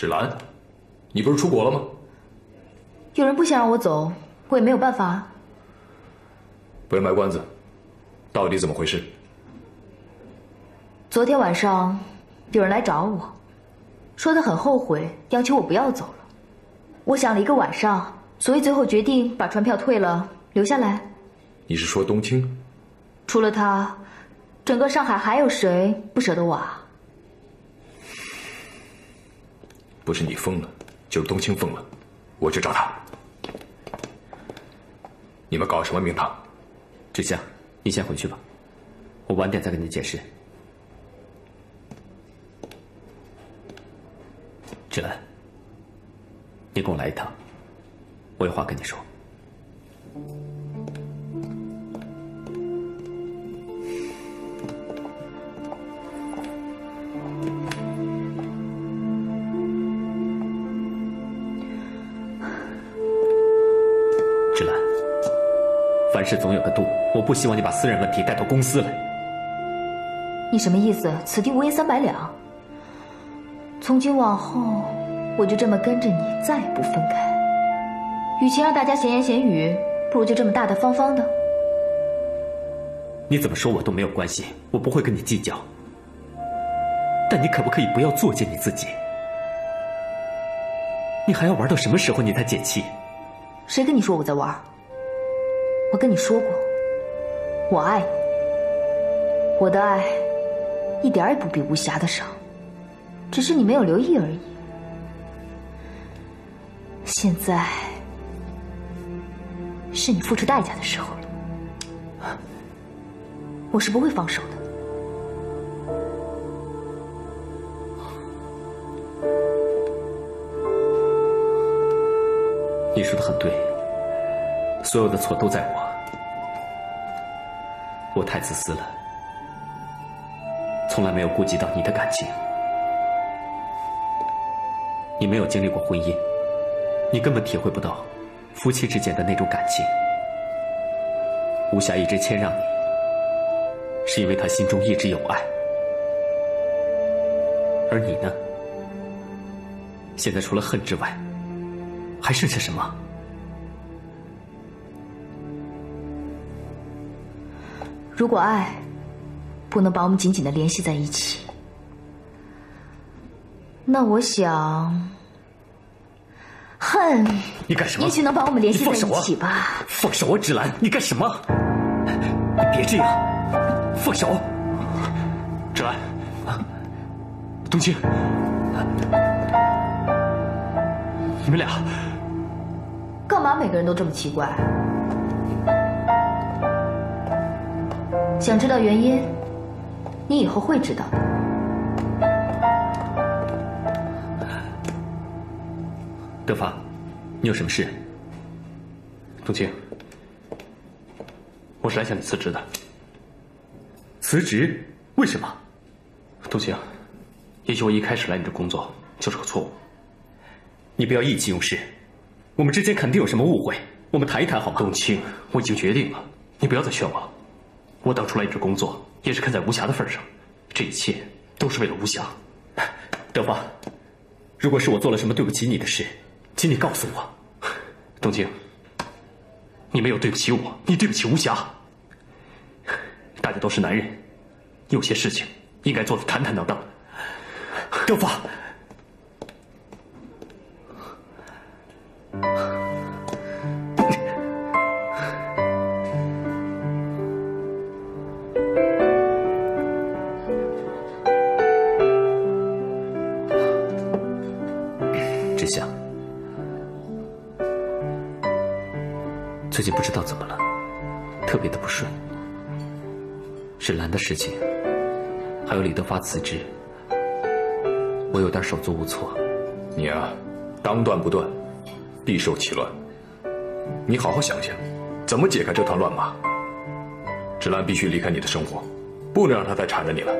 芷兰，你不是出国了吗？有人不想让我走，我也没有办法。不要卖关子，到底怎么回事？昨天晚上有人来找我，说他很后悔，要求我不要走了。我想了一个晚上，所以最后决定把船票退了，留下来。你是说冬青？除了他，整个上海还有谁不舍得我啊？不是你疯了，就是冬青疯了，我去找他。你们搞什么名堂？志香，你先回去吧，我晚点再跟你解释。芷兰，你跟我来一趟，我有话跟你说。凡事总有个度，我不希望你把私人问题带到公司来。你什么意思？此地无银三百两。从今往后，我就这么跟着你，再也不分开。与其让大家闲言闲语，不如就这么大大方方的。你怎么说我都没有关系，我不会跟你计较。但你可不可以不要作践你自己？你还要玩到什么时候你才解气？谁跟你说我在玩？我跟你说过，我爱你。我的爱，一点也不比无暇的少，只是你没有留意而已。现在，是你付出代价的时候了。我是不会放手的。你说的很对，所有的错都在我，我太自私了，从来没有顾及到你的感情。你没有经历过婚姻，你根本体会不到夫妻之间的那种感情。吴霞一直谦让你，是因为她心中一直有爱，而你呢？现在除了恨之外，还剩下什么？如果爱不能把我们紧紧的联系在一起，那我想，恨你干什么？也许能把我们联系在一你放手啊起吧。放手啊，芷兰！你干什么？你别这样，放手！芷兰，冬青，你们俩干嘛每个人都这么奇怪？想知道原因，你以后会知道的。德发，你有什么事？冬青，我是来向你辞职的。辞职？为什么？冬青，也许我一开始来你这工作就是个错误。你不要意气用事，我们之间肯定有什么误会，我们谈一谈好吗？冬青，我已经决定了，你不要再劝我了。我当初来你这工作也是看在吴霞的份上，这一切都是为了吴霞。德发，如果是我做了什么对不起你的事，请你告诉我。冬青，你没有对不起我，你对不起吴霞。大家都是男人，有些事情应该做的坦坦荡荡。德发，志向，最近不知道怎么了，特别的不顺。芷兰的事情，还有李德发辞职，我有点手足无措。你啊，当断不断，必受其乱。你好好想想，怎么解开这团乱麻？芷兰必须离开你的生活，不能让她再缠着你了。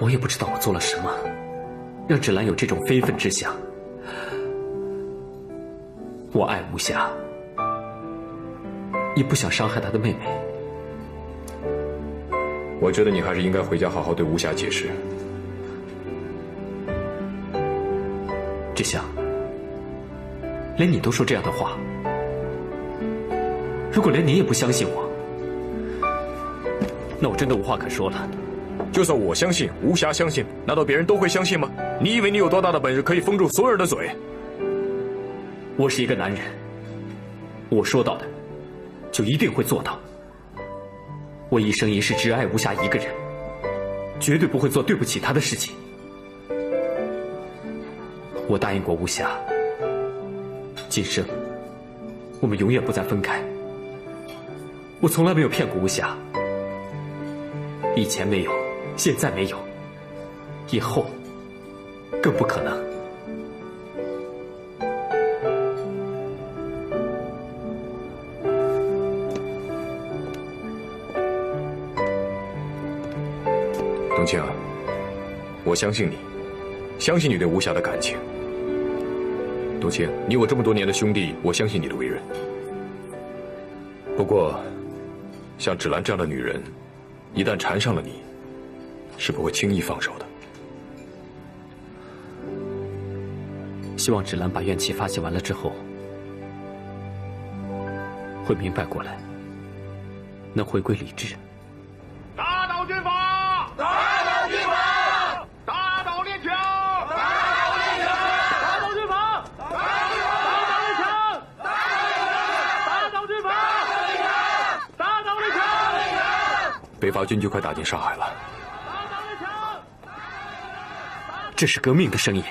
我也不知道我做了什么，让芷兰有这种非分之想。我爱无暇，也不想伤害她的妹妹。我觉得你还是应该回家好好对无暇解释。志祥，连你都说这样的话，如果连你也不相信我，那我真的无话可说了。就算我相信，无暇相信，难道别人都会相信吗？你以为你有多大的本事可以封住所有人的嘴？我是一个男人，我说到的，就一定会做到。我一生一世只爱无暇一个人，绝对不会做对不起她的事情。我答应过无暇，今生我们永远不再分开。我从来没有骗过无暇，以前没有，现在没有，以后更不可能。冬青，我相信你，相信你对无暇的感情。冬青，你我这么多年的兄弟，我相信你的为人。不过，像芷兰这样的女人，一旦缠上了你，是不会轻易放手的。希望芷兰把怨气发泄完了之后，会明白过来，能回归理智。打倒军阀！打倒军阀！打倒列强！打倒列强！打倒军阀！打倒列强！打倒军阀！打倒列强！北伐军就快打进上海了，打倒列强！这是革命的声音。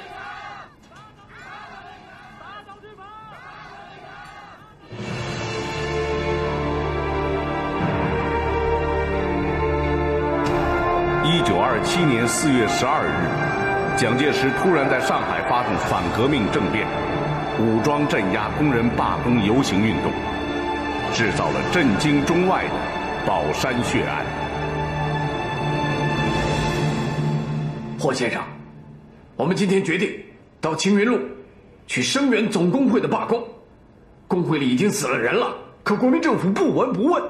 年四月十二日，蒋介石突然在上海发动反革命政变，武装镇压工人罢工游行运动，制造了震惊中外的宝山血案。霍先生，我们今天决定到青云路去声援总工会的罢工。工会里已经死了人了，可国民政府不闻不问，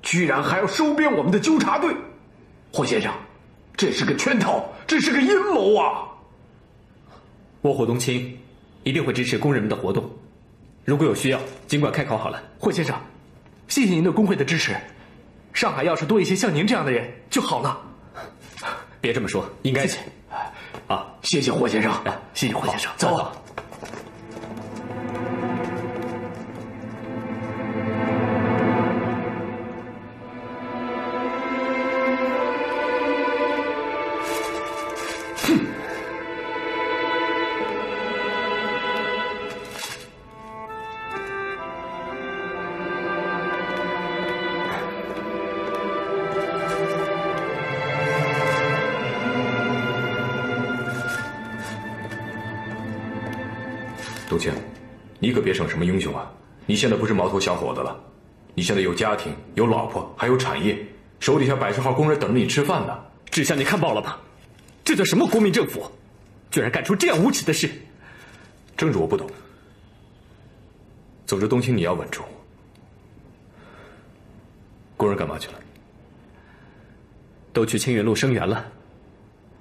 居然还要收编我们的纠察队。霍先生，这是个圈套，这是个阴谋啊！我霍东青一定会支持工人们的活动，如果有需要，尽管开口好了。霍先生，谢谢您对工会的支持。上海要是多一些像您这样的人就好了。别这么说，应该谢谢啊。谢谢霍先生，哎，谢谢霍先生，走什么英雄啊！你现在不是毛头小伙子了，你现在有家庭、有老婆，还有产业，手底下百十号工人等着你吃饭呢。志向，你看报了吧？这叫什么国民政府？居然干出这样无耻的事！政治我不懂，总之冬青你要稳住。工人干嘛去了？都去青云路声援了。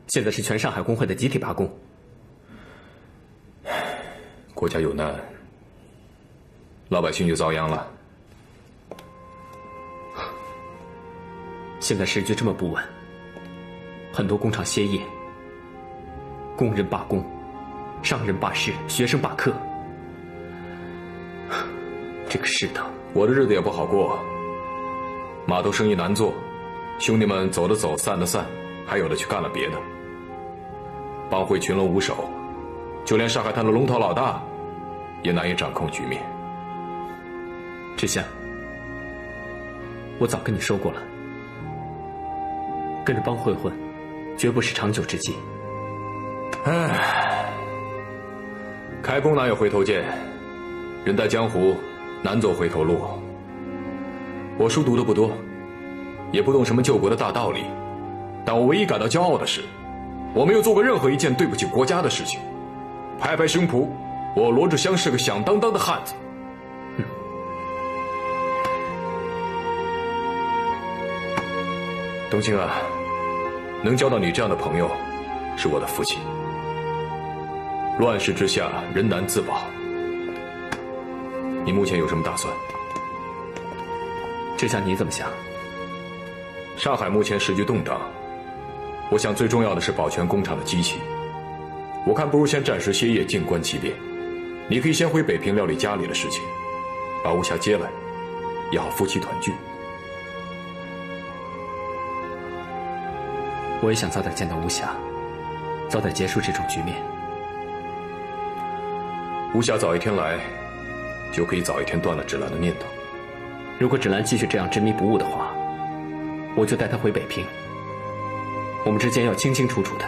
现在是全上海工会的集体罢工。国家有难，老百姓就遭殃了。现在时局这么不稳，很多工厂歇业，工人罢工，商人罢市，学生罢课。这个世道，我的日子也不好过。码头生意难做，兄弟们走的走，散的散，还有的去干了别的。帮会群龙无首，就连上海滩的龙头老大，也难以掌控局面。志向，我早跟你说过了，跟着帮会混，绝不是长久之计。唉，开弓哪有回头箭？人在江湖，难走回头路。我书读的不多，也不懂什么救国的大道理，但我唯一感到骄傲的是，我没有做过任何一件对不起国家的事情。拍拍胸脯，我罗志祥是个响当当的汉子。冬青啊，能交到你这样的朋友，是我的福气。乱世之下，人难自保。你目前有什么打算？这下你怎么想？上海目前时局动荡，我想最重要的是保全工厂的机器。我看不如先暂时歇业，静观其变。你可以先回北平料理家里的事情，把吴霞接来，也好夫妻团聚。我也想早点见到吴霞，早点结束这种局面。吴霞早一天来，就可以早一天断了芷兰的念头。如果芷兰继续这样执迷不悟的话，我就带她回北平。我们之间要清清楚楚的。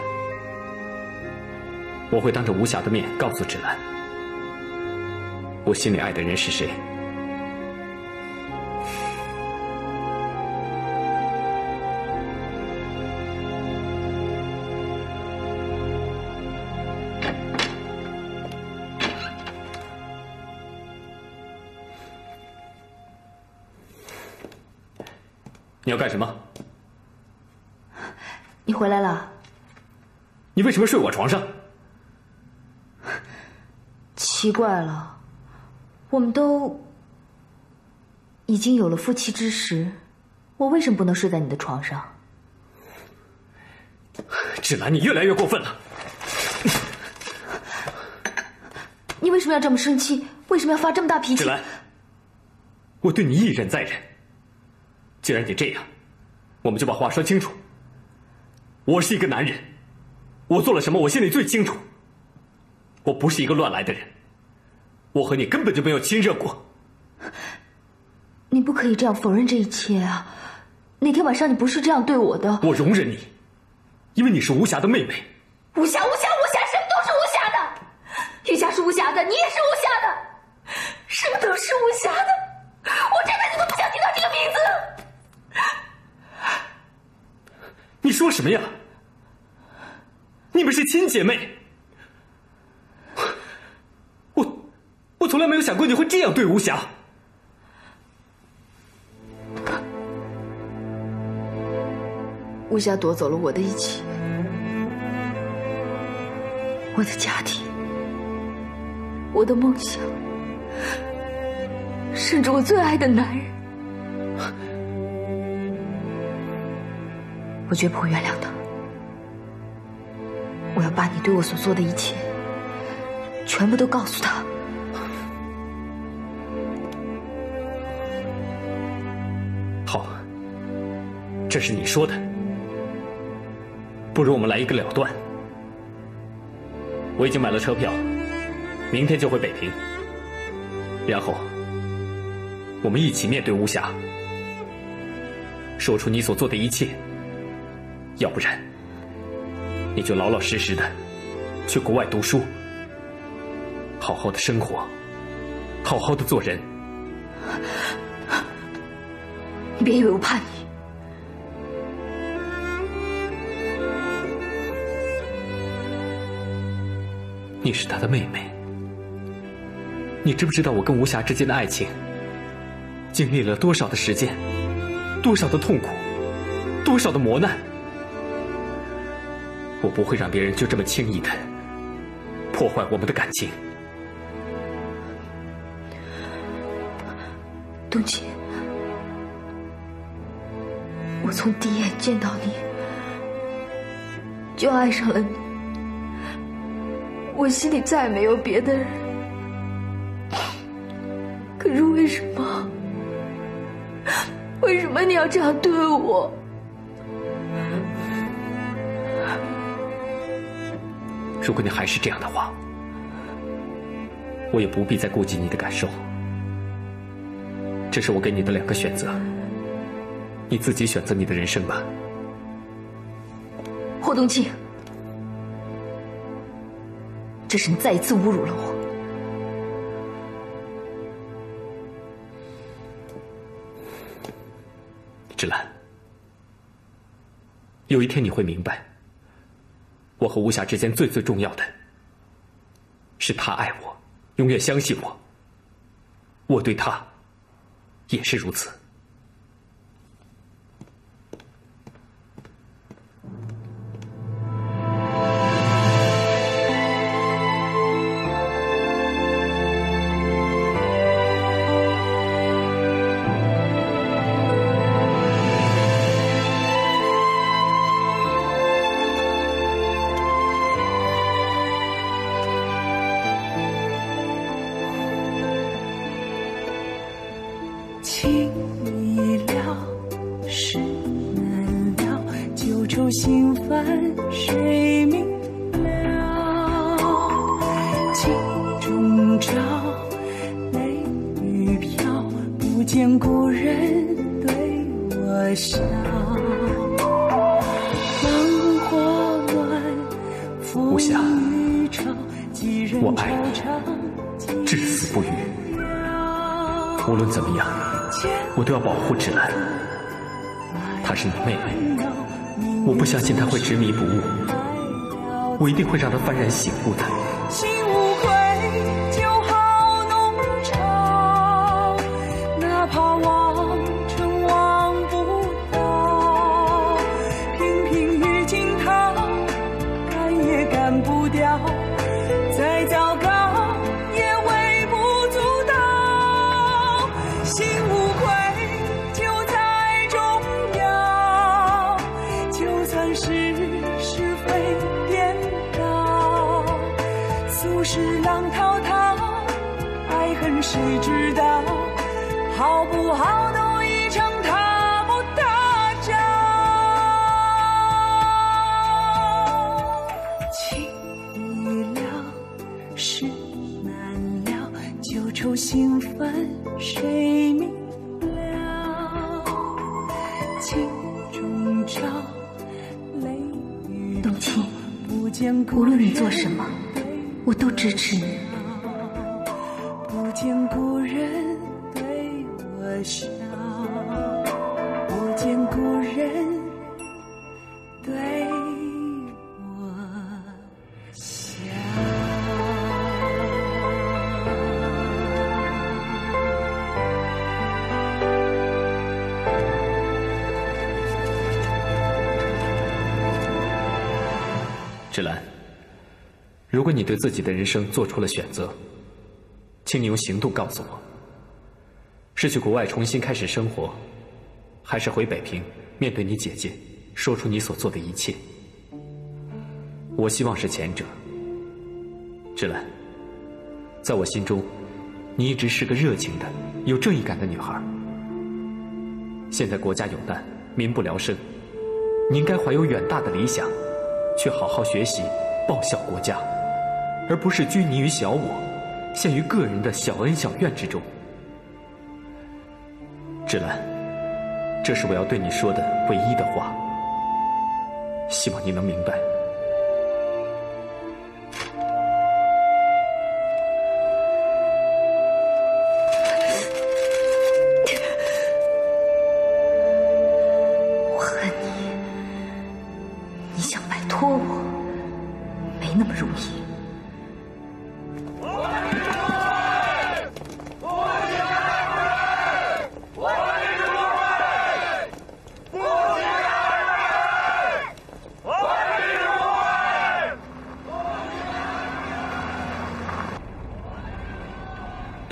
我会当着吴霞的面告诉芷兰，我心里爱的人是谁。要干什么？你回来了。你为什么睡我床上？奇怪了，我们都已经有了夫妻之实，我为什么不能睡在你的床上？芷兰，你越来越过分了。你为什么要这么生气？为什么要发这么大脾气？芷兰，我对你一忍再忍。既然你这样，我们就把话说清楚。我是一个男人，我做了什么，我心里最清楚。我不是一个乱来的人，我和你根本就没有亲热过。你不可以这样否认这一切啊！那天晚上你不是这样对我的。我容忍你，因为你是吴霞的妹妹。吴霞，吴霞，吴霞，什么都是吴霞的。玉霞是吴霞的，你也是吴霞的，什么都是吴霞的。我这辈子都不想听到这个名字。你说什么呀？你们是亲姐妹，我我从来没有想过你会这样对吴霞。吴霞夺走了我的一切，我的家庭，我的梦想，甚至我最爱的男人。我绝不会原谅他。我要把你对我所做的一切，全部都告诉他。好，这是你说的。不如我们来一个了断。我已经买了车票，明天就回北平。然后，我们一起面对吴霞，说出你所做的一切。要不然，你就老老实实的去国外读书，好好的生活，好好的做人。你别以为我怕你。你是他的妹妹，你知不知道我跟无暇之间的爱情经历了多少的时间，多少的痛苦，多少的磨难？我不会让别人就这么轻易的破坏我们的感情。冬青，我从第一眼见到你就爱上了你，我心里再也没有别的人。可是为什么？为什么你要这样对我？如果你还是这样的话，我也不必再顾及你的感受。这是我给你的两个选择，你自己选择你的人生吧。霍东庆，这是你再一次侮辱了我。芷兰，有一天你会明白。我和吴霞之间最最重要的，是他爱我，永远相信我。我对他，也是如此。我爱你至死不渝。无论怎么样，我都要保护芷兰。她是你妹妹，我不相信她会执迷不悟，我一定会让她幡然醒悟的。支持。不见故人对我笑，不见故人如果你对自己的人生做出了选择，请你用行动告诉我：是去国外重新开始生活，还是回北平面对你姐姐，说出你所做的一切？我希望是前者。芷兰，在我心中，你一直是个热情的、有正义感的女孩。现在国家有难，民不聊生，你应该怀有远大的理想，去好好学习，报效国家，而不是拘泥于小我，陷于个人的小恩小怨之中。芷兰，这是我要对你说的唯一的话，希望你能明白。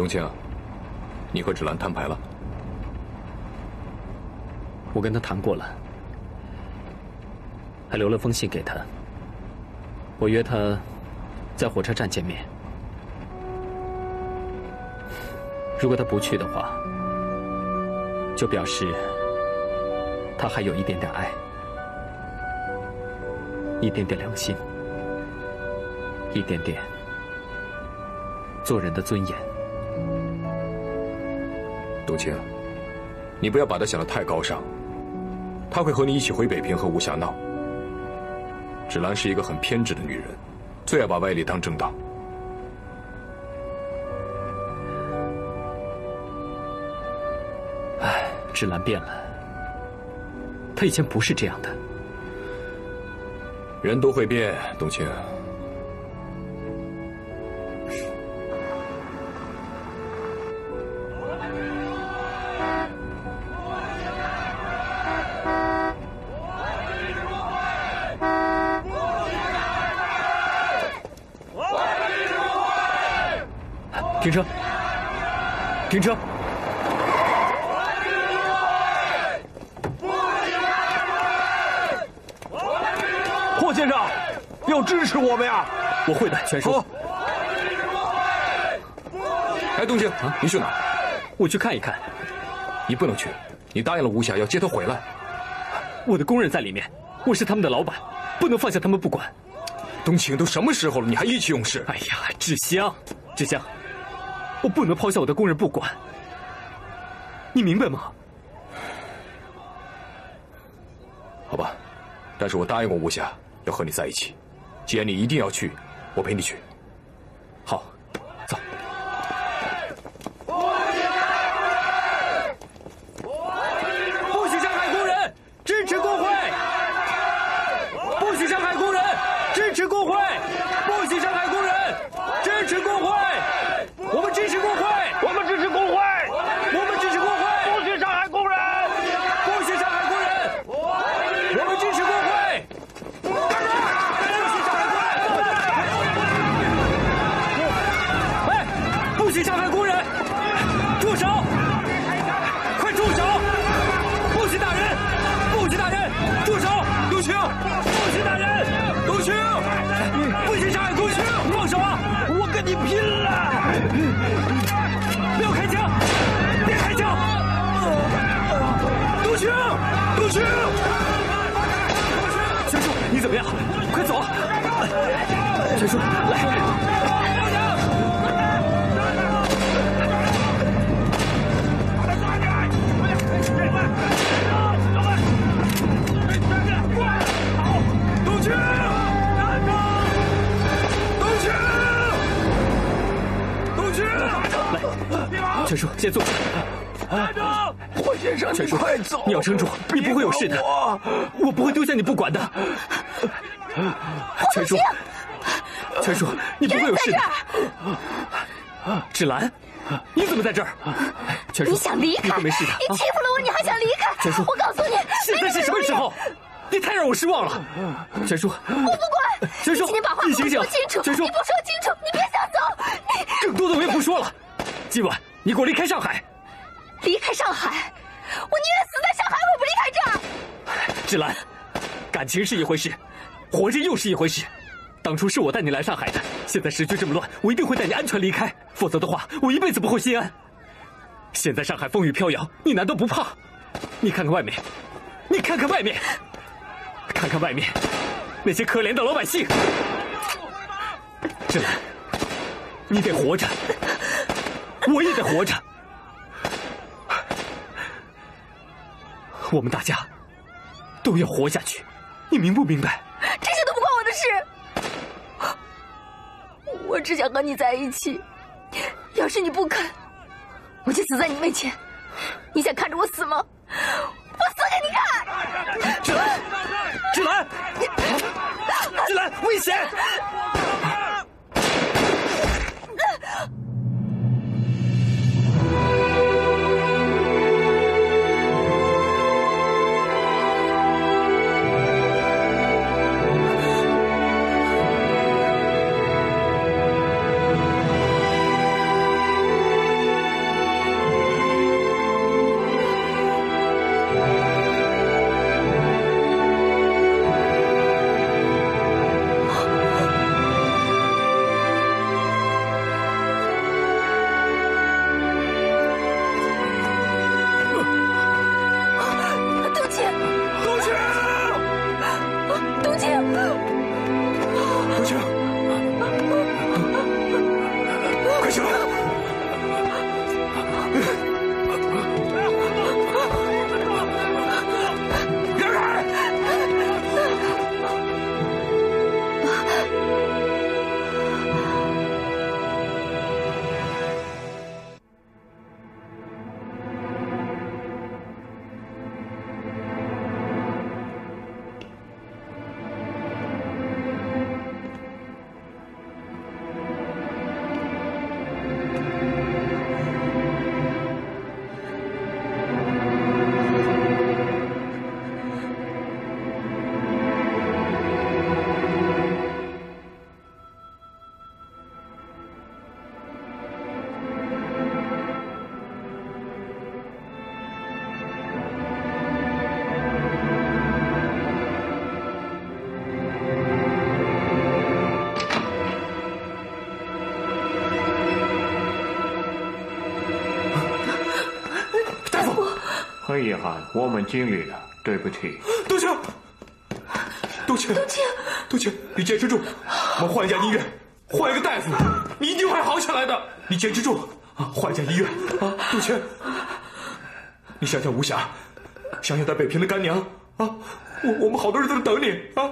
冬青，你和芷兰摊牌了？我跟他谈过了，还留了封信给他。我约他在火车站见面。如果他不去的话，就表示他还有一点点爱，一点点良心，一点点做人的尊严。冬青，你不要把他想得太高尚。他会和你一起回北平和吴霞闹。芷兰是一个很偏执的女人，最爱把外力当正道。唉，芷兰变了，她以前不是这样的。人都会变，冬青。停车！停车！霍先生，要支持我们呀！我会的，全叔。好。哎，冬青，你去哪儿？我去看一看。你不能去，你答应了吴霞要接她回来。我的工人在里面。我是他们的老板，不能放下他们不管。冬青都什么时候了，你还意气用事？哎呀，志香，志香，我不能抛下我的工人不管，你明白吗？好吧，但是我答应过吴霞要和你在一起，既然你一定要去，我陪你去。来，全叔，先坐下。霍先生，全叔，快走！你要撑住，你不会有事的，我不会丢下你不管的。全叔，全叔，你不会有事的。芷兰，你怎么在这儿？全叔，你想离开？你会没事的。你欺负了我，你还想离开？全叔我告诉你，现在是什么时候？你太让我失望了，全叔。我不管。全叔你今天把话你醒醒说清楚。全叔你不说清楚，你别想走。你更多的我也不说了。今晚你给我离开上海。离开上海，我宁愿死在上海，我不离开这儿。芷兰，感情是一回事，活着又是一回事。当初是我带你来上海的，现在时局这么乱，我一定会带你安全离开，否则的话，我一辈子不会心安。现在上海风雨飘摇，你难道不怕？你看看外面，你看看外面，看看外面那些可怜的老百姓。芷兰，你得活着，我也得活着。我们大家都要活下去，你明不明白？这些都不关我的事。我只想和你在一起。要是你不肯，我就死在你面前。你想看着我死吗？我死给你看！芷兰，芷兰，芷兰，危险！很遗憾，我们尽力了，对不起。冬青，冬青，冬青，杜青，你坚持住，我们换一家医院，换一个大夫，你一定会好起来的。你坚持住啊，换一家医院啊，冬青，你想想吴霞，想想在北平的干娘啊，我我们好多人在这等你啊。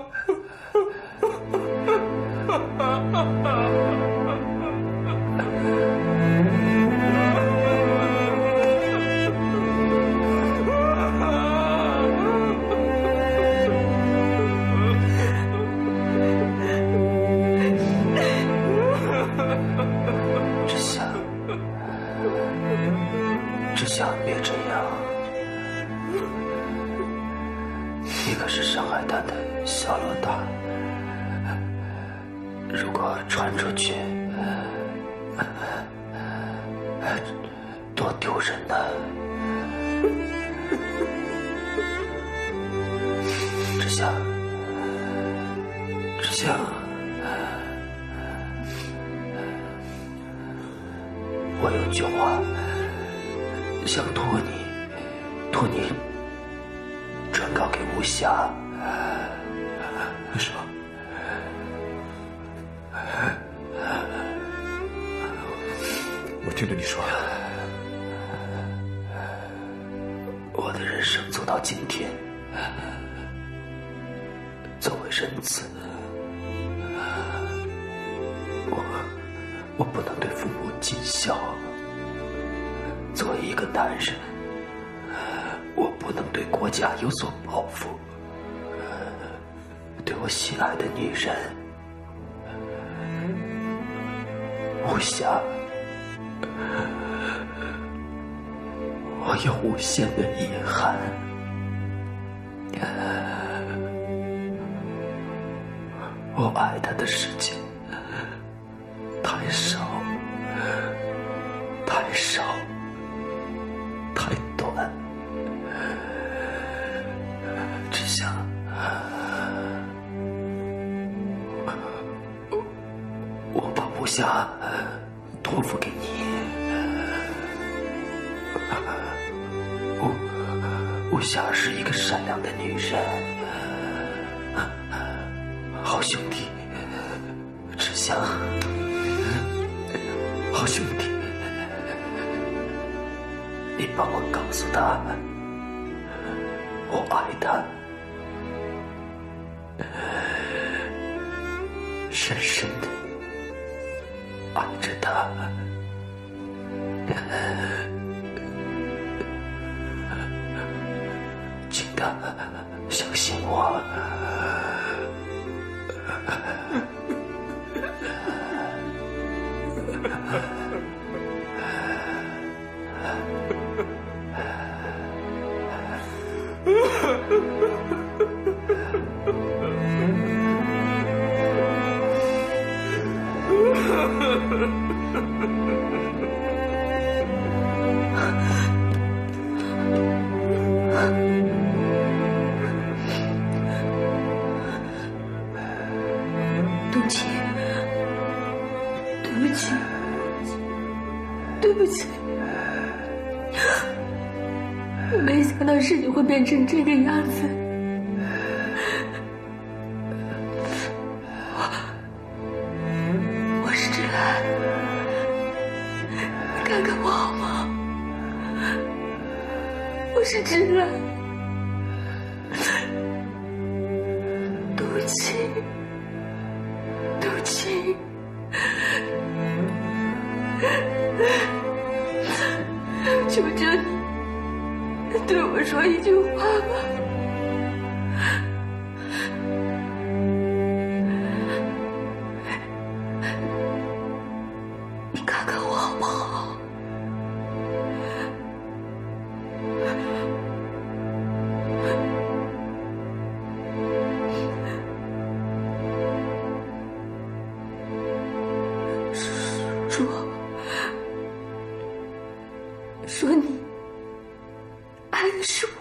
心爱的女人我想。我有无限的遗憾。我爱她的时间太少，事情是我，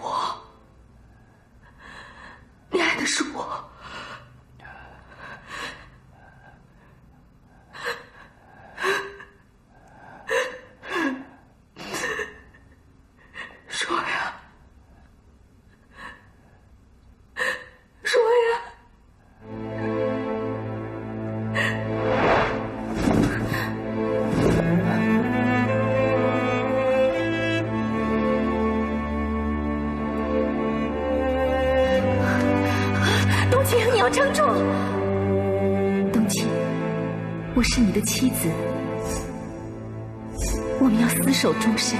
我是你的妻子，我们要厮守终身。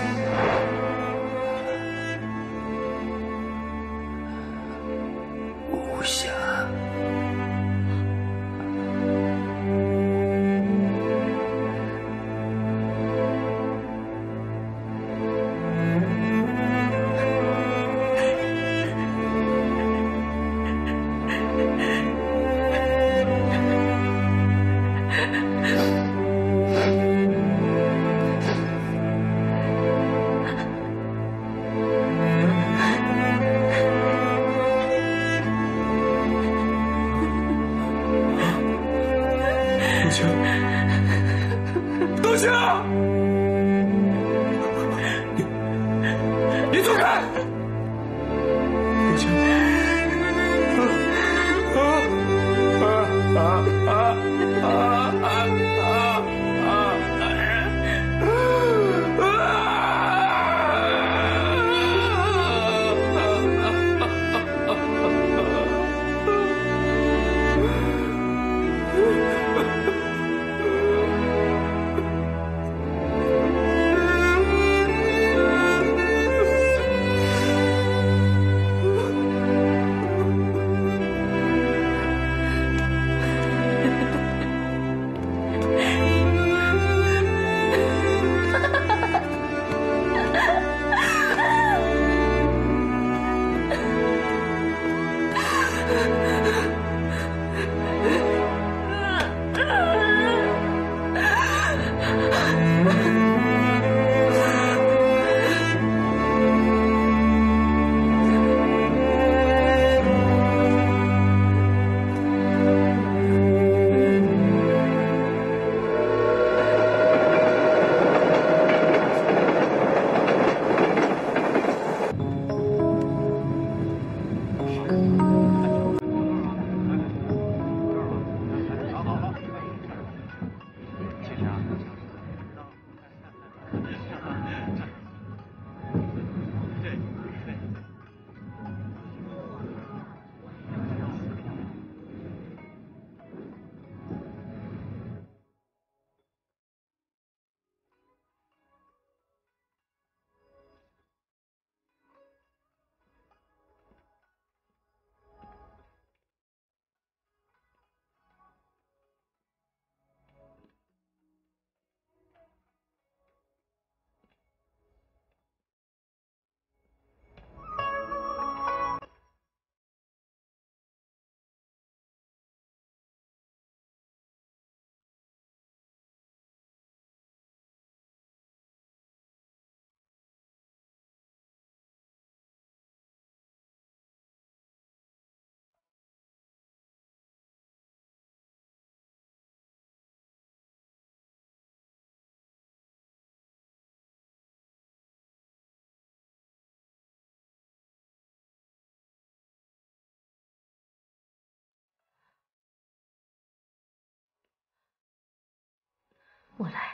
冬青，冬 我来。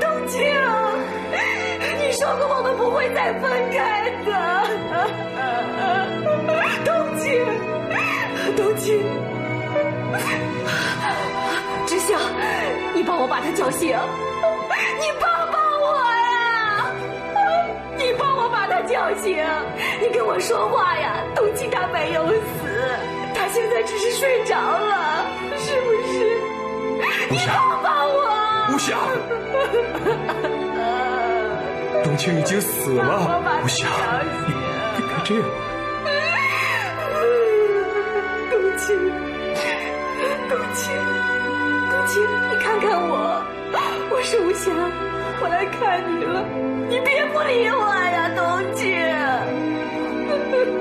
冬青，你说过我们不会再分开的。冬青，冬青，知晓，你帮我把他叫醒，你帮帮我呀！你帮我把他叫醒，你跟我说话呀！冬青他没有死，他现在只是睡着了，是不是？你帮帮！无暇，冬青已经死了。无暇，你你别这样。冬青，冬青，冬青，你看看我，我是无暇，我来看你了，你别不理我呀，冬青。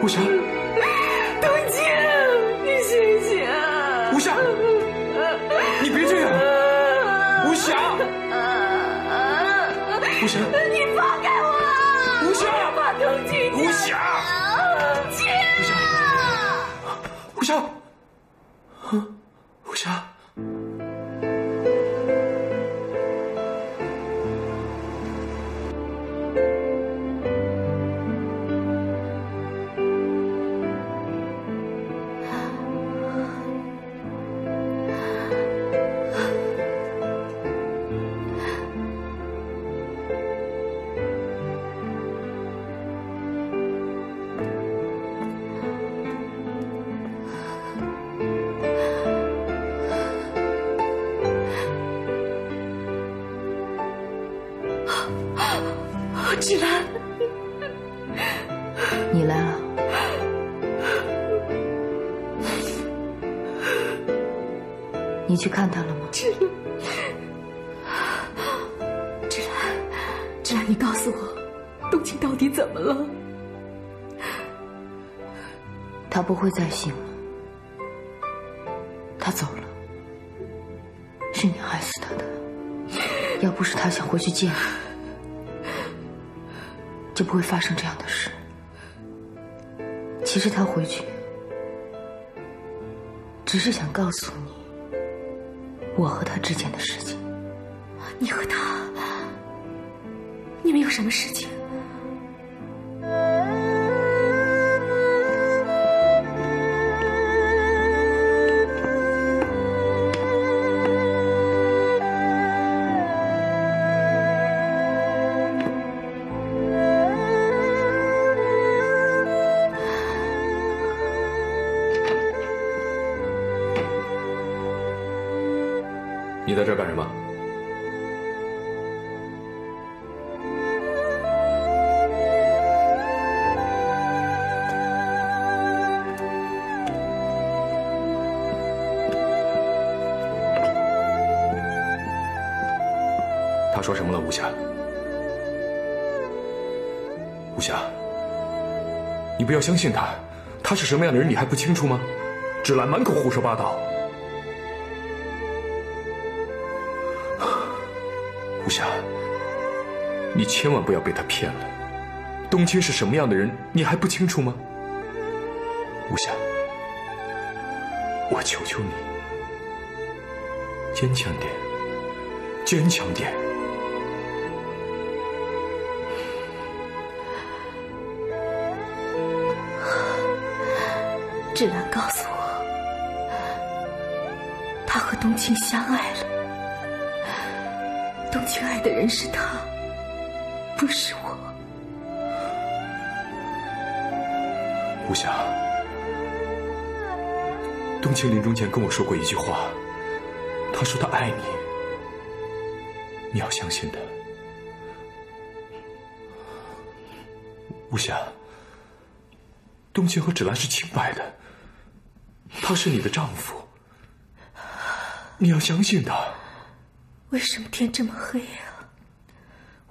无暇，去看他了吗？芷兰，芷兰，你告诉我，冬青到底怎么了？他不会再醒了，他走了，是你害死他的。要不是他想回去见你，就不会发生这样的事。其实他回去，只是想告诉你，我和他之间的事情。你和他，你们有什么事情？你在这干什么？他说什么了，无暇？无暇，你不要相信他，他是什么样的人你还不清楚吗？芷兰满口胡说八道。你千万不要被他骗了。冬青是什么样的人，你还不清楚吗？无暇，我求求你，坚强点，坚强点。芷兰告诉我，他和冬青相爱了。冬青爱的人是他，不是我。无暇，冬青临终前跟我说过一句话，他说他爱你，你要相信他。无暇，冬青和芷兰是清白的，他是你的丈夫，你要相信他。为什么天这么黑啊？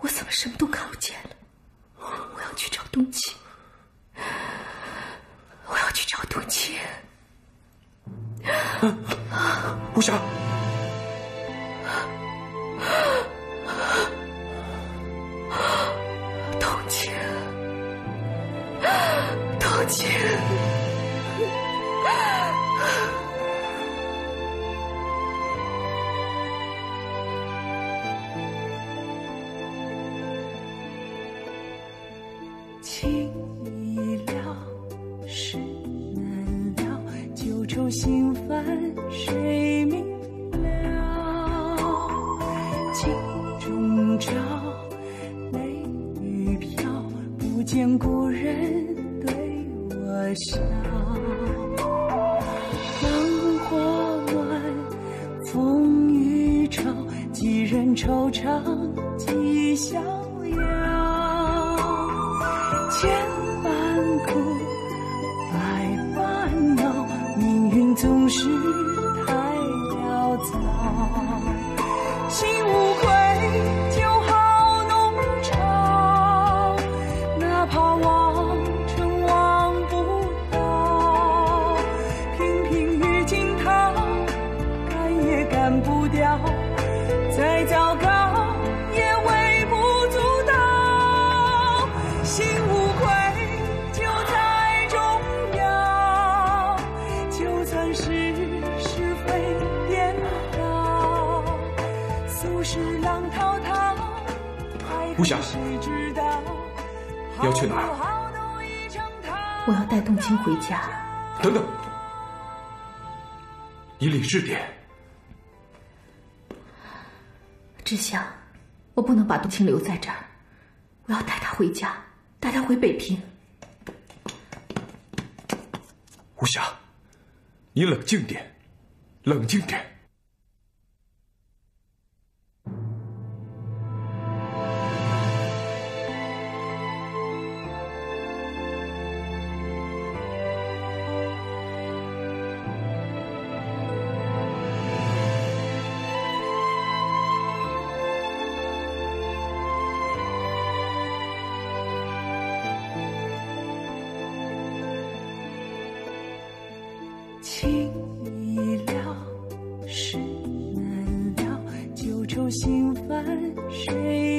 我怎么什么都看不见了？我要去找冬青，我要去找冬青。无暇，亲回家。等等，你理智点。志祥，我不能把杜青留在这儿，我要带他回家，带他回北平。无暇，你冷静点，冷静点。看谁